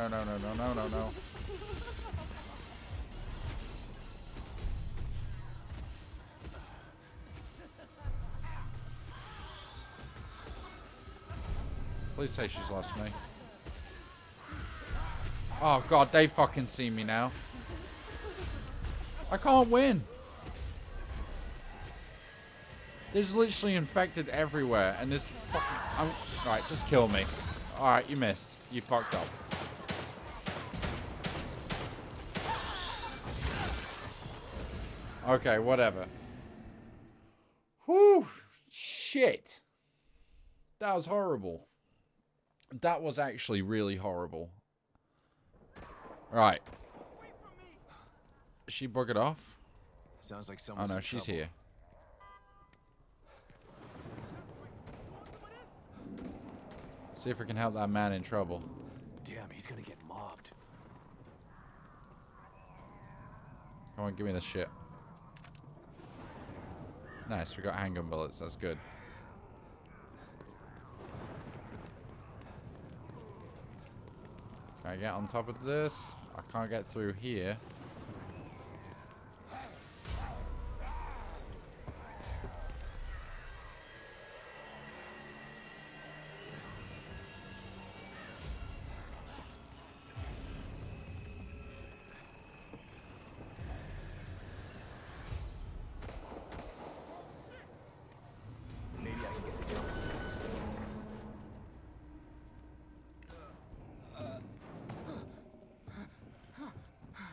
No, no, no, no, no, no, no. Please say she's lost me. Oh god, they fucking see me now. I can't win. There's literally infected everywhere, and this fucking... I'm, right, just kill me. Alright, you missed. You fucked up. Okay, whatever. Whew. Shit. That was horrible. That was actually really horrible. Right. Is she buggered off? Sounds like Oh someone's no, she's trouble. here. See if we can help that man in trouble. Damn, he's gonna get mobbed. Come on, give me this shit. Nice, we got handgun bullets. That's good. Can I get on top of this? I can't get through here.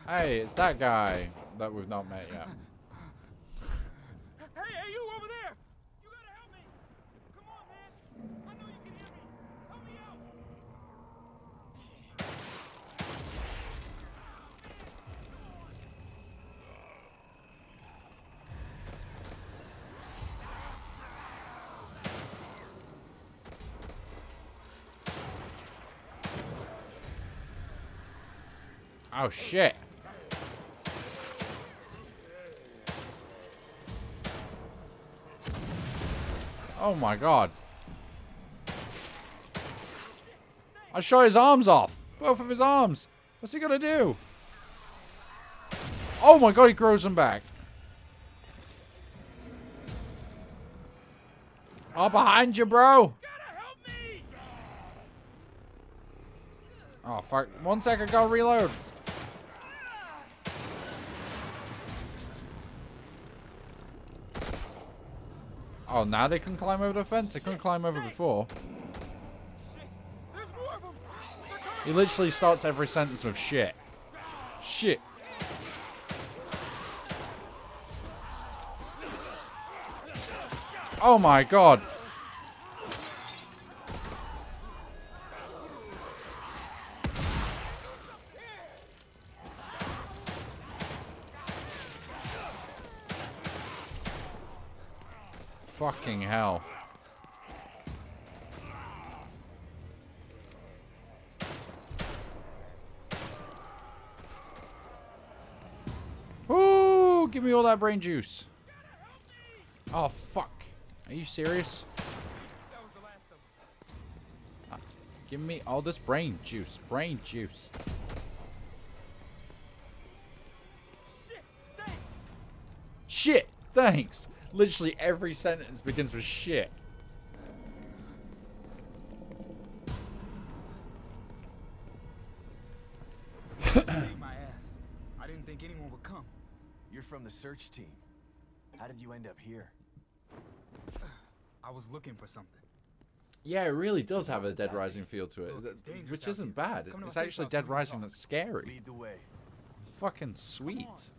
Hey, it's that guy that we've not met yet. Hey, hey, you over there! You gotta help me! Come on, man! I know you can hear me! Help me out! Oh shit. Oh my god. I shot his arms off. Both of his arms. What's he gonna do? Oh my god, he grows them back. Oh, behind you, bro. Oh, fuck. One sec, I gotta reload. Oh, now they can climb over the fence. They couldn't climb over before. He literally starts every sentence with shit. Shit. Oh my god. Fucking hell. Ooh, give me all that brain juice. Oh, fuck. Are you serious? Them. Give me all this brain juice. Brain juice. Shit! Thanks! Shit. Thanks. Literally every sentence begins with shit. Saved my ass. I didn't think anyone would come. You're from the search team. How did you end up here? I was looking for something. Yeah, it really does have a Dead Rising feel to it, Look, th- it's dangerous which isn't bad. It's actually Dead Rising that's scary. Lead the way. Fucking sweet.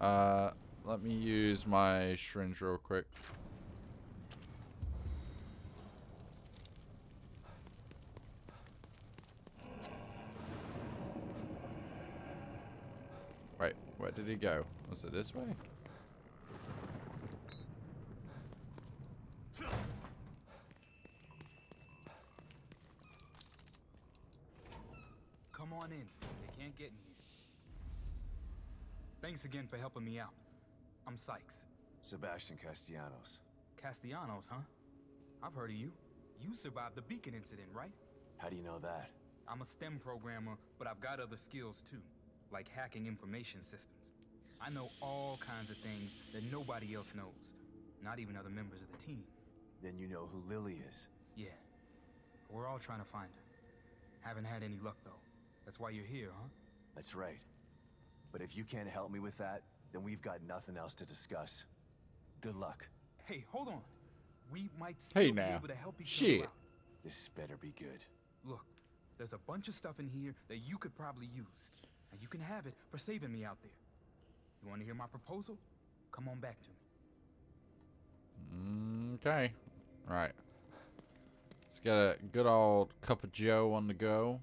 Uh, let me use my syringe real quick. Wait, where did he go? Was it this way? Come on in. They can't get in here. Thanks again for helping me out. I'm Sykes. Sebastian Castellanos. Castellanos, huh? I've heard of you. You survived the Beacon incident, right? How do you know that? I'm a STEM programmer, but I've got other skills too, like hacking information systems. I know all kinds of things that nobody else knows, not even other members of the team. Then you know who Lily is. Yeah, we're all trying to find her. Haven't had any luck though. That's why you're here, huh? That's right. But if you can't help me with that, then we've got nothing else to discuss. Good luck. Hey, hold on. We might still Hey be now. able to help each Shit. other out. This better be good. Look, there's a bunch of stuff in here that you could probably use. And you can have it for saving me out there. You want to hear my proposal? Come on back to me. Mm, okay. Right. Let's get a good old cup of Joe on the go.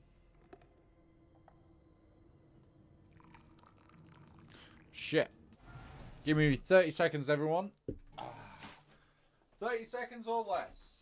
Shit. Give me 30 seconds, everyone. Ah. 30 seconds or less.